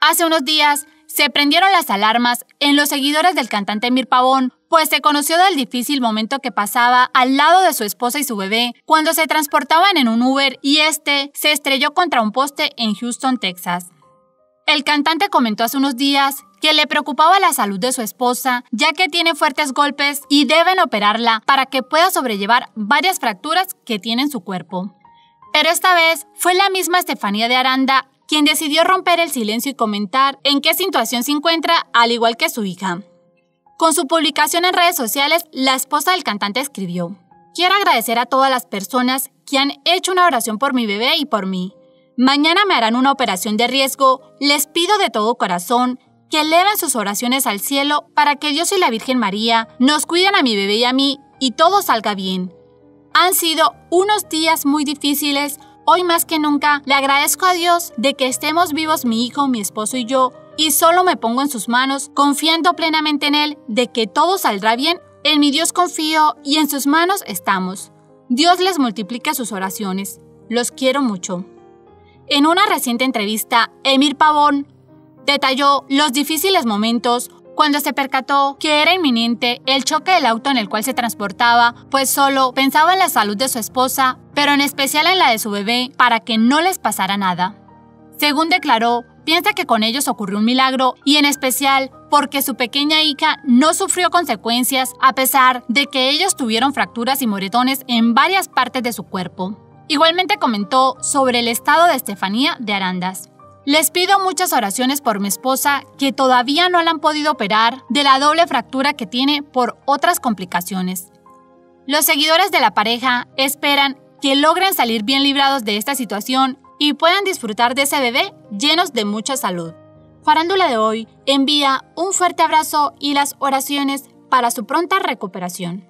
Hace unos días se prendieron las alarmas en los seguidores del cantante Mir Pavón, pues se conoció del difícil momento que pasaba al lado de su esposa y su bebé cuando se transportaban en un Uber y este se estrelló contra un poste en Houston, Texas. El cantante comentó hace unos días que le preocupaba la salud de su esposa, ya que tiene fuertes golpes y deben operarla para que pueda sobrellevar varias fracturas que tiene en su cuerpo. Pero esta vez fue la misma Estefanía de Aranda quien decidió romper el silencio y comentar en qué situación se encuentra, al igual que su hija. Con su publicación en redes sociales, la esposa del cantante escribió, Quiero agradecer a todas las personas que han hecho una oración por mi bebé y por mí. Mañana me harán una operación de riesgo. Les pido de todo corazón que eleven sus oraciones al cielo para que Dios y la Virgen María nos cuiden a mi bebé y a mí y todo salga bien. Han sido unos días muy difíciles. Hoy más que nunca le agradezco a Dios de que estemos vivos mi hijo, mi esposo y yo, y solo me pongo en sus manos, confiando plenamente en Él de que todo saldrá bien. En mi Dios confío y en sus manos estamos. Dios les multiplica sus oraciones. Los quiero mucho. En una reciente entrevista, Emir Pavón detalló los difíciles momentos cuando se percató que era inminente el choque del auto en el cual se transportaba, pues solo pensaba en la salud de su esposa, pero en especial en la de su bebé, para que no les pasara nada. Según declaró, piensa que con ellos ocurrió un milagro y en especial porque su pequeña hija no sufrió consecuencias a pesar de que ellos tuvieron fracturas y moretones en varias partes de su cuerpo. Igualmente comentó sobre el estado de Estefanía de Arandas. Les pido muchas oraciones por mi esposa que todavía no la han podido operar de la doble fractura que tiene por otras complicaciones. Los seguidores de la pareja esperan que logren salir bien librados de esta situación y puedan disfrutar de ese bebé llenos de mucha salud. Farándula de hoy envía un fuerte abrazo y las oraciones para su pronta recuperación.